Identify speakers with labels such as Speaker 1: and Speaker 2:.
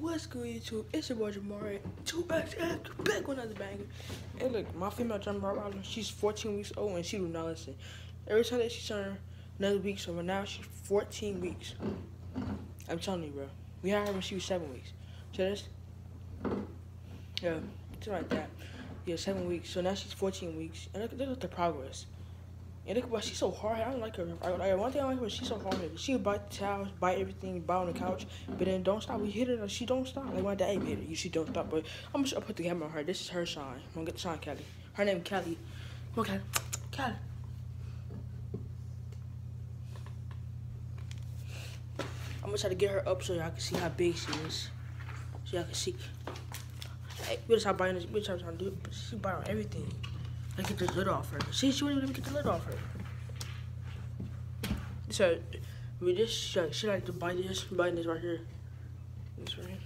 Speaker 1: what's good YouTube? It's your boy Jemarre. 2X back with another banger. And look, my female Robin, she's 14 weeks old and she do not listen. Every time that she turn another week, so now she's 14 weeks. I'm telling you, bro. We had her when she was seven weeks. So this? Yeah, something like that. Yeah, seven weeks. So now she's 14 weeks. And look, look at the progress. And look about she's so hard. I don't like her. I, one thing I like her, she's so hard. She would bite the towels, bite everything, bite on the couch, but then don't stop. We hit her, she don't stop. Like my dad hit her, you she don't stop. But I'm gonna put the camera on her. This is her shine. I'm gonna get the shine, Kelly. Her name Kelly. Okay, Kelly. I'm gonna try to get her up so y'all can see how big she is. So y'all can see. Hey, we just biting. Trying to do but she bite on everything. I get the lid off her. See, she wouldn't even get the lid off her. So, we just, should, should to buy this, buy this right here. This right here.